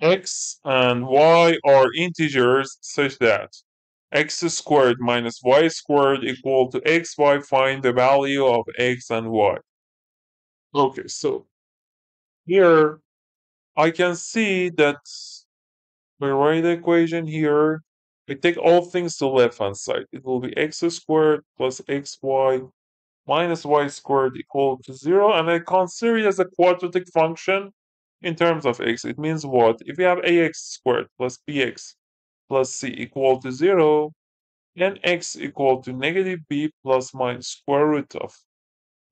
x and y are integers such that x squared minus y squared equal to xy, find the value of x and y. Okay, so here I can see that we write the equation here. We take all things to left hand side. It will be x squared plus xy minus y squared equal to 0. And I consider it as a quadratic function in terms of x. It means what? If we have ax squared plus bx plus c equal to 0, then x equal to negative b plus minus square root of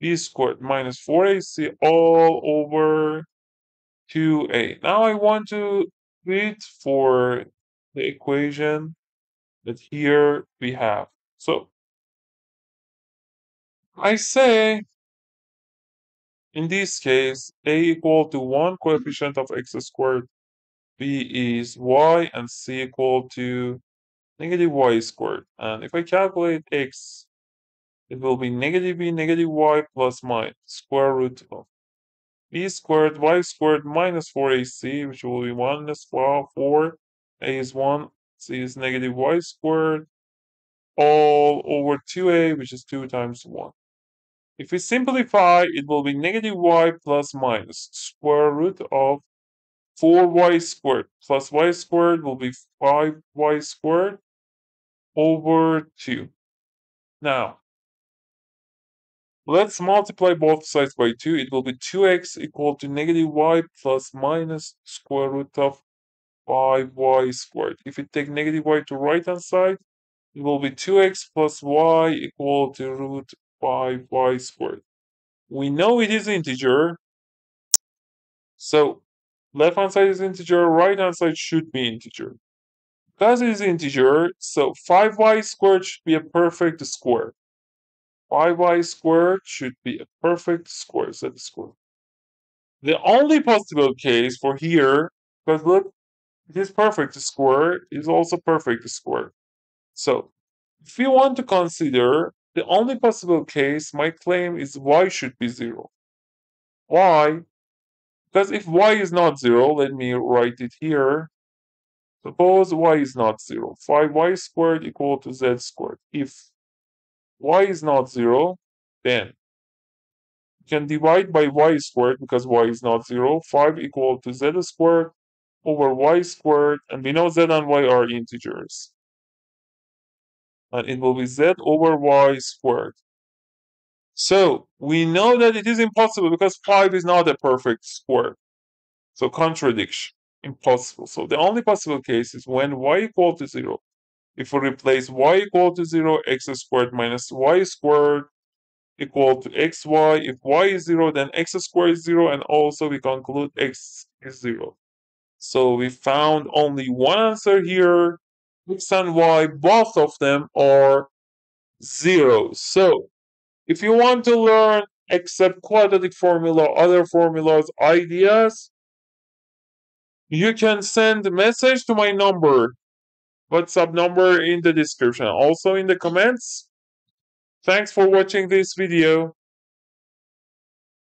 b squared minus 4ac all over 2a. Now I want to read for the equation that here we have. So I say in this case a equal to 1 coefficient of x squared, b is y, and c equal to negative y squared. And if I calculate x, it will be negative b negative y plus my square root of b squared y squared minus 4ac, which will be 1 minus 4. a is 1, c is negative y squared, all over 2a, which is 2 times 1. If we simplify, it will be negative y plus minus square root of 4y squared plus y squared will be 5y squared over 2. Now, let's multiply both sides by 2. It will be 2x equal to negative y plus minus square root of 5y squared. If we take negative y to right hand side, it will be 2x plus y equal to root 5y squared. We know it is integer, so left hand side is integer, right hand side should be integer. It is integer, so 5y squared should be a perfect square. 5y squared should be a perfect square, set the square. The only possible case for here, because look, it is perfect square, is also perfect square. So, if you want to consider the only possible case, my claim is y should be 0. Why? Because if y is not 0, let me write it here. Suppose y is not 0. 5y squared equal to z squared. If y is not 0, then you can divide by y squared because y is not 0. 5 equal to z squared over y squared. And we know z and y are integers. And it will be z over y squared. So we know that it is impossible because 5 is not a perfect square. So contradiction impossible. So the only possible case is when y equal to 0. If we replace y equal to 0, x squared minus y squared equal to xy. If y is 0, then x squared is 0, and also we conclude x is 0. So we found only one answer here. X and y, both of them are 0. So if you want to learn except quadratic formula, other formulas, ideas, you can send a message to my number, WhatsApp number in the description, also in the comments. Thanks for watching this video.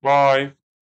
Bye.